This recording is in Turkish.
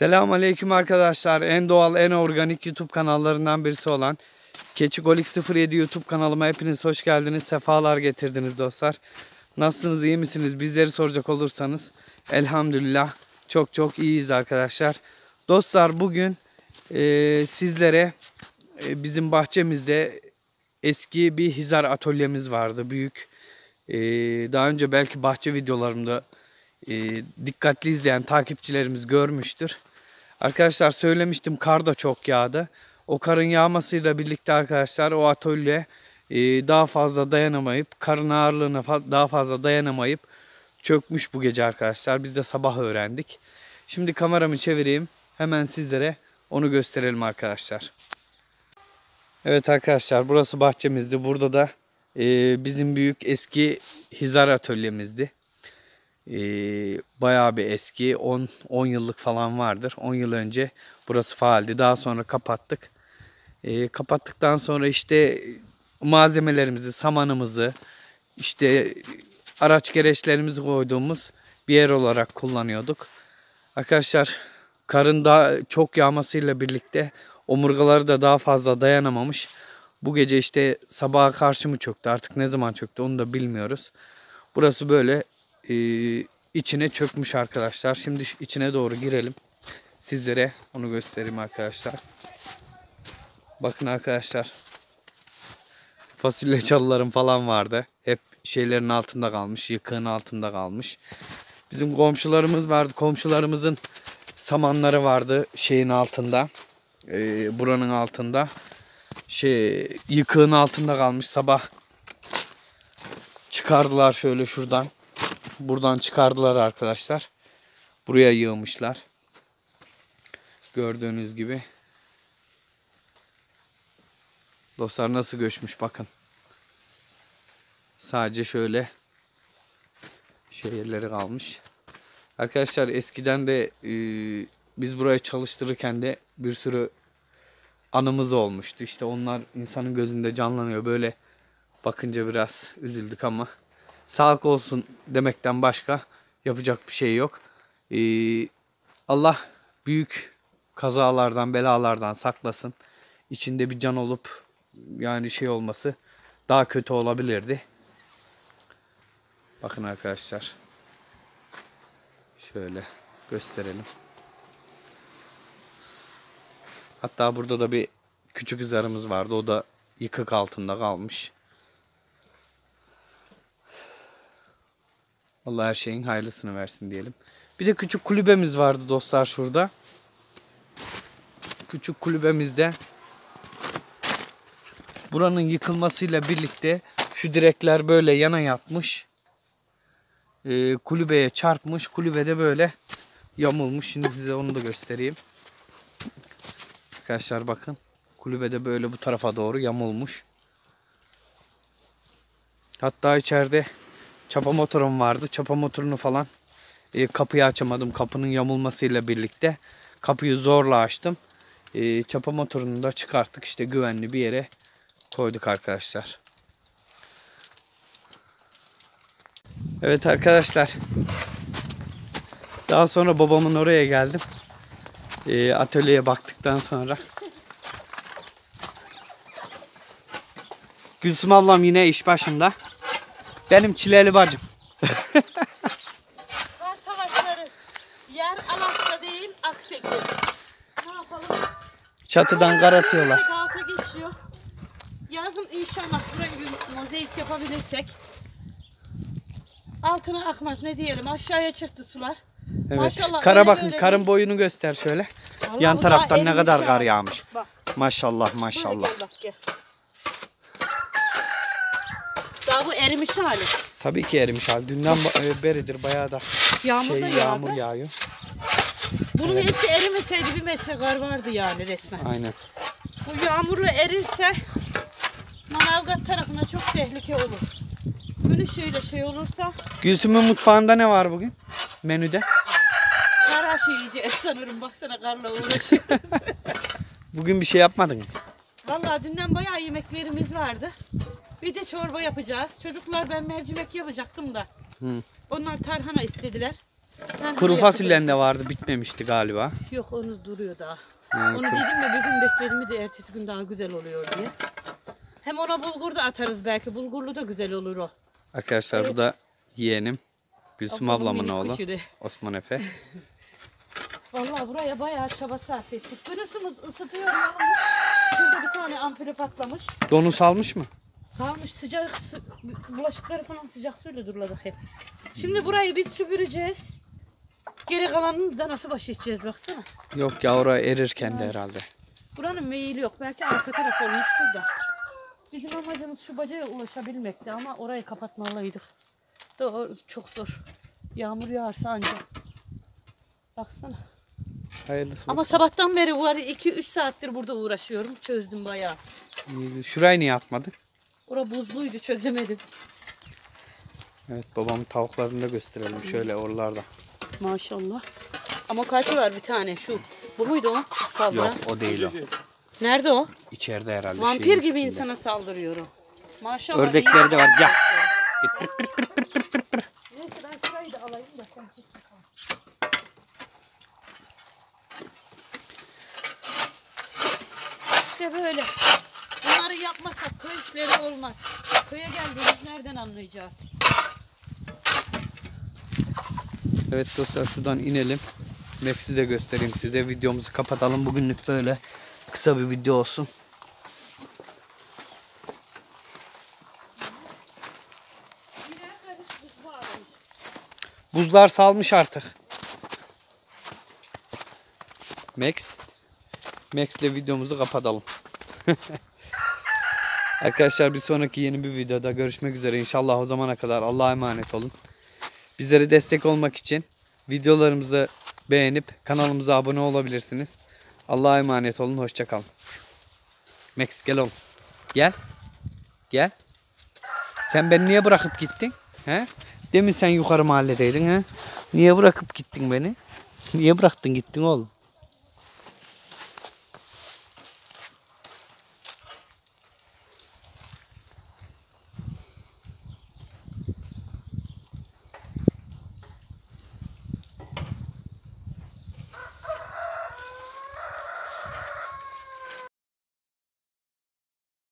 Selamun Aleyküm arkadaşlar. En doğal, en organik YouTube kanallarından birisi olan Keçikolik 07 YouTube kanalıma hepiniz hoş geldiniz. Sefalar getirdiniz dostlar. Nasılsınız, iyi misiniz? Bizleri soracak olursanız elhamdülillah çok çok iyiyiz arkadaşlar. Dostlar bugün e, sizlere e, bizim bahçemizde eski bir hizar atölyemiz vardı. Büyük. E, daha önce belki bahçe videolarımda e, dikkatli izleyen takipçilerimiz görmüştür. Arkadaşlar söylemiştim kar da çok yağdı. O karın yağmasıyla birlikte arkadaşlar o atölye e, daha fazla dayanamayıp karın ağırlığına daha fazla dayanamayıp çökmüş bu gece arkadaşlar. Biz de sabah öğrendik. Şimdi kameramı çevireyim. Hemen sizlere onu gösterelim arkadaşlar. Evet arkadaşlar burası bahçemizdi. Burada da e, bizim büyük eski hizar atölyemizdi. Ee, bayağı bir eski 10 10 yıllık falan vardır. 10 yıl önce burası faaldi. Daha sonra kapattık. Ee, kapattıktan sonra işte malzemelerimizi, samanımızı, işte araç gereçlerimizi koyduğumuz bir yer olarak kullanıyorduk. Arkadaşlar karın daha çok yağmasıyla birlikte omurgaları da daha fazla dayanamamış. Bu gece işte sabaha karşı mı çöktü artık ne zaman çöktü onu da bilmiyoruz. Burası böyle e, içine çökmüş arkadaşlar. Şimdi içine doğru girelim. Sizlere onu göstereyim arkadaşlar. Bakın arkadaşlar. Fasulye çalılarım falan vardı. Hep şeylerin altında kalmış. Yıkığın altında kalmış. Bizim komşularımız vardı. Komşularımızın samanları vardı şeyin altında. E, buranın altında. Şey yıkığın altında kalmış sabah. Çıkardılar şöyle şuradan. Buradan çıkardılar arkadaşlar. Buraya yığmışlar. Gördüğünüz gibi. Dostlar nasıl göçmüş bakın. Sadece şöyle şehirleri kalmış. Arkadaşlar eskiden de e, biz burayı çalıştırırken de bir sürü anımız olmuştu. İşte onlar insanın gözünde canlanıyor. Böyle bakınca biraz üzüldük ama sağlık olsun demekten başka yapacak bir şey yok. Ee, Allah büyük kazalardan, belalardan saklasın. İçinde bir can olup yani şey olması daha kötü olabilirdi. Bakın arkadaşlar. Şöyle gösterelim. Hatta burada da bir küçük izarımız vardı. O da yıkık altında kalmış. Allah her şeyin hayırlısını versin diyelim. Bir de küçük kulübemiz vardı dostlar şurada. Küçük kulübemizde buranın yıkılmasıyla birlikte şu direkler böyle yana yatmış. Ee, kulübeye çarpmış. Kulübede böyle yamulmuş. Şimdi size onu da göstereyim. Arkadaşlar bakın. Kulübede böyle bu tarafa doğru yamulmuş. Hatta içeride çapa motorum vardı. Çapa motorunu falan e, kapıyı açamadım. Kapının yamulmasıyla birlikte kapıyı zorla açtım. E, çapa motorunu da çıkarttık. işte güvenli bir yere koyduk arkadaşlar. Evet arkadaşlar. Daha sonra babamın oraya geldim. E, atölyeye baktıktan sonra. Gülsüm ablam yine iş başında. Benim çileli bacım. Kar savaşları. Yer Alaska değil Akseki. Ne yapalım? Çatıdan kar atıyorlar. Alta geçiyor. Yazın inşallah burayı bir mozaik yapabilirsek. Altına akmaz ne diyelim aşağıya çıktı sular. Evet. Maşallah, Kara öyle bakın. böyle Karın boyunu göster şöyle. Vallahi Yan taraftan ne kadar erimiş kar yağmış. Bak Maşallah böyle maşallah. gel bak gel. Daha bu erimiş hali. Tabii ki erimiş hal. Dünden e, beridir bayağı da Yağmur şey da yağmur yağıyor. Bunun hepsi erimeseydi bir metre kar vardı yani resmen. Aynen. Bu yağmurla erirse Manavgat tarafına çok tehlike olur. Gün ışığıyla şey olursa Gülsüm'ün mutfağında ne var bugün? Menüde. kar aşı yiyeceğiz sanırım. Baksana karla uğraşıyoruz. Bugün bir şey yapmadın mı? Vallahi dünden bayağı yemeklerimiz vardı. Bir de çorba yapacağız. Çocuklar ben mercimek yapacaktım da. Hı. Onlar tarhana istediler. Ha, Kuru ne fasulyen yapacağız? de vardı bitmemişti galiba. Yok onu duruyor daha. Ha, Onu kuru- dedim ya bir gün bekledim de ertesi gün daha güzel oluyor diye. Hem ona bulgur da atarız belki. Bulgurlu da güzel olur o. Arkadaşlar bu da yeğenim. Gülsüm Ablamın ablamın oğlu. kuşu de. Osman Efe. Vallahi buraya bayağı çaba sarf ettik. Görürsünüz ısıtıyor yalnız. Şurada bir tane ampule patlamış. Donu salmış mı? Salmış sıcak sı- bulaşıkları falan sıcak suyla duruladık hep. Şimdi burayı bir süpüreceğiz. Geri kalanını da nasıl baş edeceğiz baksana. Yok ya oraya erirken de herhalde. Buranın meyili yok. Belki arka taraf olmuştur da. Bizim amacımız şu bacaya ulaşabilmekti ama orayı kapatmalıydık. Doğru, çok zor. Yağmur yağarsa ancak. Baksana. Hayırlısı. Ama sabahtan beri var 2-3 saattir burada uğraşıyorum. Çözdüm bayağı. Şurayı niye atmadın? Ora buzluydu çözemedim. Evet babamın tavuklarını da gösterelim şöyle oralarda. Maşallah. Ama kaç var bir tane şu. Bu muydu o? Saldıran. Yok o değil o. Nerede o? İçeride herhalde. Vampir şeyin gibi üstünde. insana saldırıyor o. Maşallah. Ördekler de var. Gel ben şurayı da alayım da sen çek bakalım. İşte böyle. Bunları yapmasak köy işleri olmaz. Köye geldiğimiz nereden anlayacağız? Evet dostlar şuradan inelim. Max'i de göstereyim size. Videomuzu kapatalım. Bugünlük böyle kısa bir video olsun. Buzlar salmış artık. Max. Max'le videomuzu kapatalım. Arkadaşlar bir sonraki yeni bir videoda görüşmek üzere. İnşallah o zamana kadar Allah'a emanet olun. Bizlere destek olmak için videolarımızı beğenip kanalımıza abone olabilirsiniz. Allah'a emanet olun. Hoşçakalın. Max gel oğlum. Gel. Gel. Sen beni niye bırakıp gittin? He? Demin sen yukarı mahalledeydin he? Niye bırakıp gittin beni? Niye bıraktın gittin oğlum?